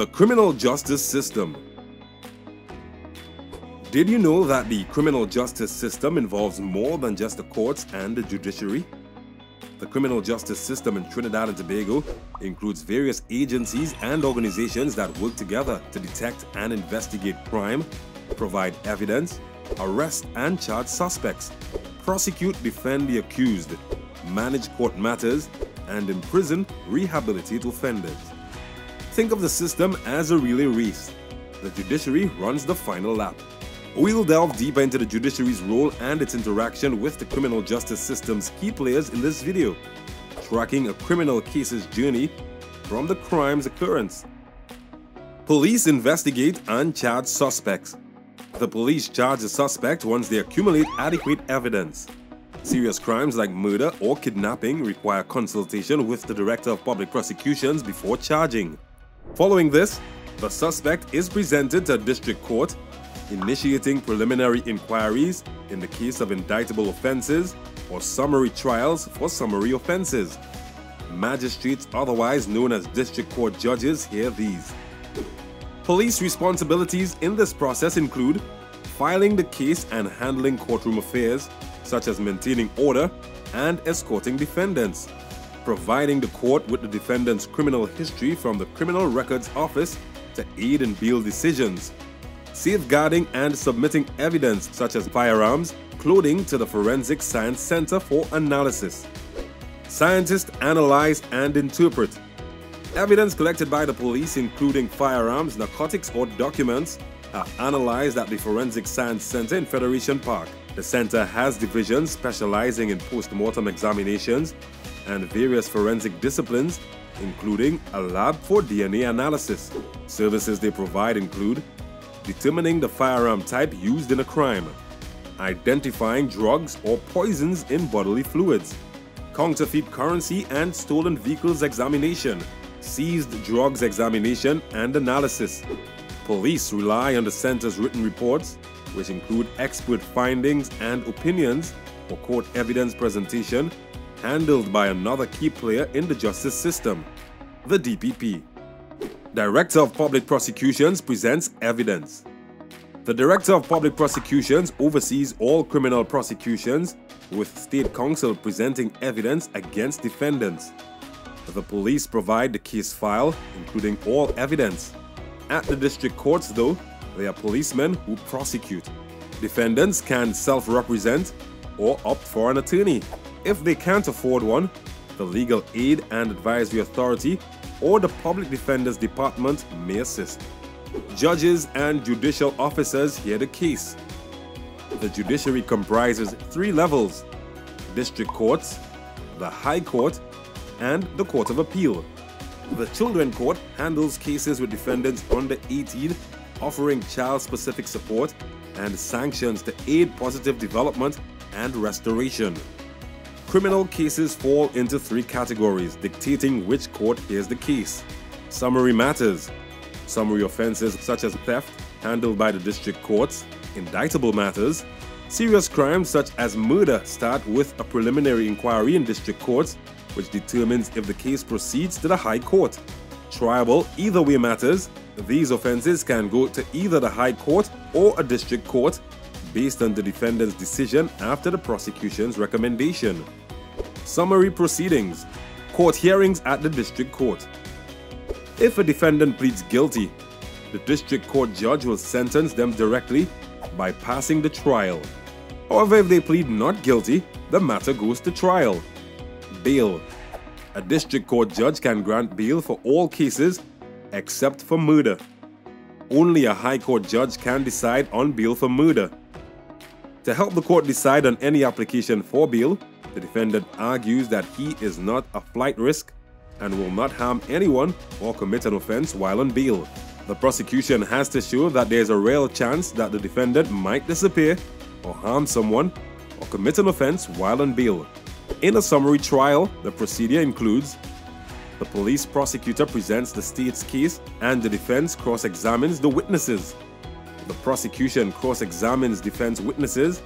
The criminal justice system. Did you know that the criminal justice system involves more than just the courts and the judiciary? The criminal justice system in Trinidad and Tobago includes various agencies and organizations that work together to detect and investigate crime, provide evidence, arrest and charge suspects, prosecute, defend the accused, manage court matters, and imprison, rehabilitate offenders. Think of the system as a relay race. The judiciary runs the final lap. We'll delve deeper into the judiciary's role and its interaction with the criminal justice system's key players in this video, tracking a criminal case's journey from the crime's occurrence. Police investigate and charge suspects. The police charge a suspect once they accumulate adequate evidence. Serious crimes like murder or kidnapping require consultation with the Director of Public Prosecutions before charging. Following this, the suspect is presented to district court initiating preliminary inquiries in the case of indictable offenses or summary trials for summary offenses. Magistrates, otherwise known as district court judges, hear these. Police responsibilities in this process include filing the case and handling courtroom affairs, such as maintaining order and escorting defendants, providing the court with the defendant's criminal history from the Criminal Records Office to aid in bail decisions, safeguarding and submitting evidence such as firearms, clothing to the Forensic Science Center for analysis. Scientists analyze and interpret. Evidence collected by the police, including firearms, narcotics, or documents, are analyzed at the Forensic Science Center in Federation Park. The center has divisions specializing in post-mortem examinations and various forensic disciplines, including a lab for DNA analysis. Services they provide include determining the firearm type used in a crime, identifying drugs or poisons in bodily fluids, counterfeit currency and stolen vehicles examination, seized drugs examination and analysis. Police rely on the center's written reports, which include expert findings and opinions for court evidence presentation, handled by another key player in the justice system, the DPP. Director of Public Prosecutions presents evidence. The Director of Public Prosecutions oversees all criminal prosecutions, with State Counsel presenting evidence against defendants. The police provide the case file, including all evidence. At the district courts, though, they are policemen who prosecute. Defendants can self represent or opt for an attorney. If they can't afford one, the Legal Aid and Advisory Authority or the Public Defender's Department may assist. Judges and judicial officers hear the case. The judiciary comprises three levels district courts, the High Court, and the Court of Appeal. The Children Court handles cases with defendants under 18, offering child specific support and sanctions to aid positive development and restoration. Criminal cases fall into three categories, dictating which court hears the case. Summary matters. Summary offenses such as theft, handled by the district courts. Indictable matters. Serious crimes such as murder start with a preliminary inquiry in district courts, which determines if the case proceeds to the High Court. Triable either way matters. These offenses can go to either the High Court or a district court based on the defendant's decision after the prosecution's recommendation. Summary proceedings Court hearings at the district court. If a defendant pleads guilty, the district court judge will sentence them directly by passing the trial. However, if they plead not guilty, the matter goes to trial. Bail A district court judge can grant bail for all cases except for murder. Only a high court judge can decide on bail for murder. To help the court decide on any application for bail, the defendant argues that he is not a flight risk and will not harm anyone or commit an offense while on bail. The prosecution has to show that there is a real chance that the defendant might disappear or harm someone or commit an offense while on bail. In a summary trial, the procedure includes the police prosecutor presents the state's case and the defense cross-examines the witnesses. The prosecution cross-examines defense witnesses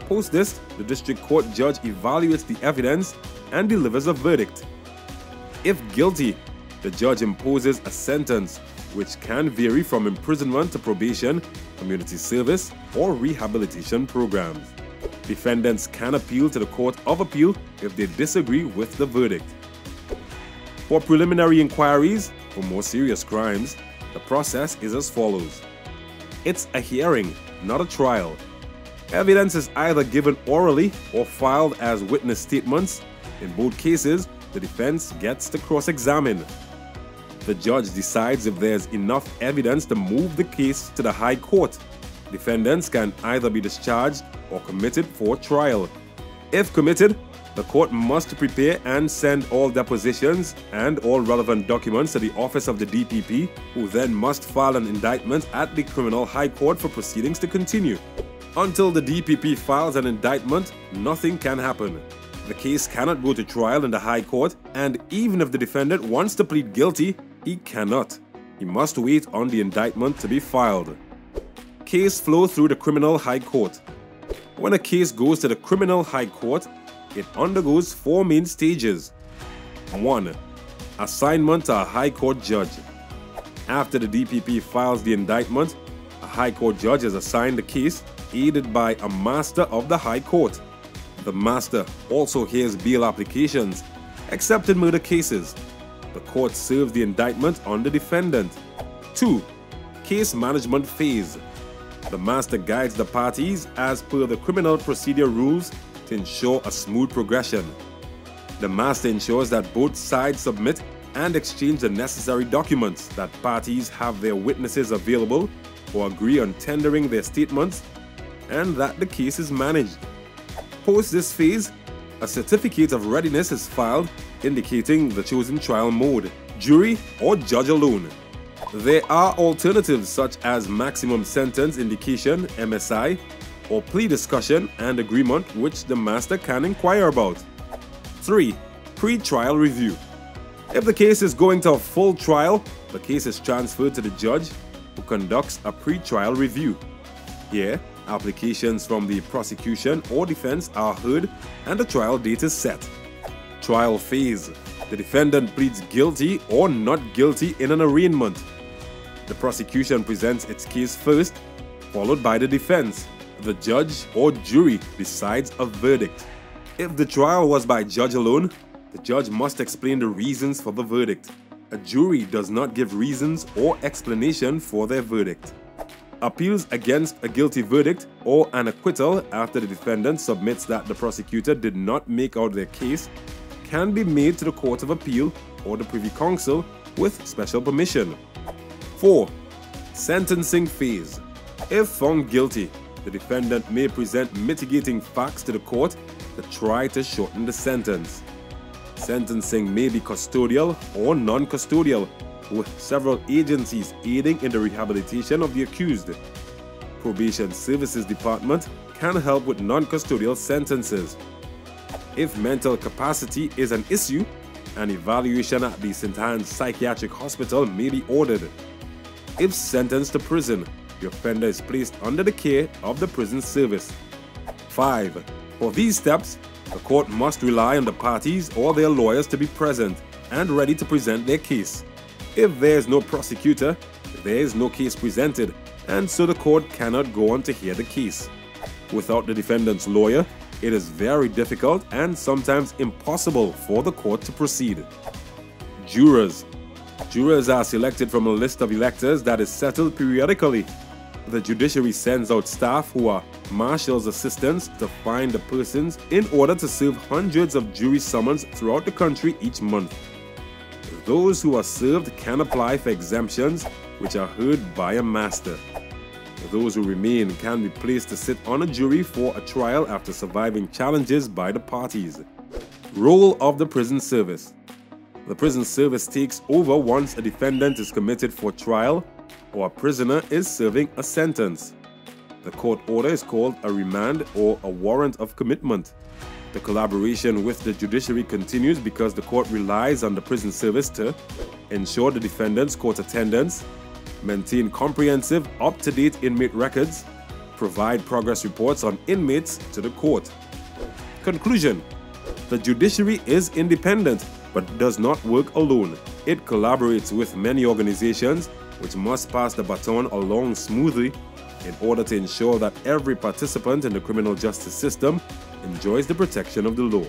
Post this, the district court judge evaluates the evidence and delivers a verdict. If guilty, the judge imposes a sentence which can vary from imprisonment to probation, community service, or rehabilitation programs. Defendants can appeal to the Court of Appeal if they disagree with the verdict. For preliminary inquiries for more serious crimes, the process is as follows. It's a hearing, not a trial. Evidence is either given orally or filed as witness statements. In both cases, the defense gets to cross-examine. The judge decides if there's enough evidence to move the case to the High Court. Defendants can either be discharged or committed for trial. If committed, the court must prepare and send all depositions and all relevant documents to the office of the DPP, who then must file an indictment at the Criminal High Court for proceedings to continue. Until the DPP files an indictment, nothing can happen. The case cannot go to trial in the High Court, and even if the defendant wants to plead guilty, he cannot. He must wait on the indictment to be filed. Case flow through the Criminal High Court. When a case goes to the Criminal High Court, it undergoes four main stages. 1. Assignment to a High Court judge. After the DPP files the indictment, a High Court judge is assigned the case, aided by a Master of the High Court. The Master also hears bail applications, except in murder cases, the court serves the indictment on the defendant. 2. Case management phase. The master guides the parties as per the criminal procedure rules to ensure a smooth progression. The master ensures that both sides submit and exchange the necessary documents, that parties have their witnesses available or agree on tendering their statements, and that the case is managed. Post this phase, a certificate of readiness is filed indicating the chosen trial mode, jury or judge alone. There are alternatives such as maximum sentence indication MSI or plea discussion and agreement which the master can inquire about. 3. Pre-trial review. If the case is going to a full trial, the case is transferred to the judge who conducts a pre-trial review. Here, applications from the prosecution or defense are heard and the trial date is set trial phase. The defendant pleads guilty or not guilty in an arraignment. The prosecution presents its case first, followed by the defense. The judge or jury decides a verdict. If the trial was by judge alone, the judge must explain the reasons for the verdict. A jury does not give reasons or explanation for their verdict. Appeals against a guilty verdict or an acquittal after the defendant submits that the prosecutor did not make out their case can be made to the Court of Appeal or the Privy Council with special permission. 4. Sentencing phase. If found guilty, the defendant may present mitigating facts to the court to try to shorten the sentence. Sentencing may be custodial or non-custodial, with several agencies aiding in the rehabilitation of the accused. Probation Services Department can help with non-custodial sentences, if mental capacity is an issue, an evaluation at the St. Anne's Psychiatric Hospital may be ordered. If sentenced to prison, the offender is placed under the care of the prison service. 5. For these steps, the court must rely on the parties or their lawyers to be present and ready to present their case. If there is no prosecutor, there is no case presented, and so the court cannot go on to hear the case. Without the defendant's lawyer, it is very difficult and sometimes impossible for the court to proceed. Jurors Jurors are selected from a list of electors that is settled periodically. The judiciary sends out staff who are marshal's assistants to find the persons in order to serve hundreds of jury summons throughout the country each month. Those who are served can apply for exemptions, which are heard by a master. Those who remain can be placed to sit on a jury for a trial after surviving challenges by the parties. Role of the prison service The prison service takes over once a defendant is committed for trial or a prisoner is serving a sentence. The court order is called a remand or a warrant of commitment. The collaboration with the judiciary continues because the court relies on the prison service to ensure the defendant's court attendance, maintain comprehensive, up-to-date inmate records, provide progress reports on inmates to the court. Conclusion The judiciary is independent but does not work alone. It collaborates with many organizations which must pass the baton along smoothly in order to ensure that every participant in the criminal justice system enjoys the protection of the law.